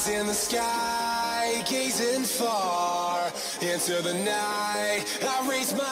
eyes in the sky, gazing far into the night. I raise my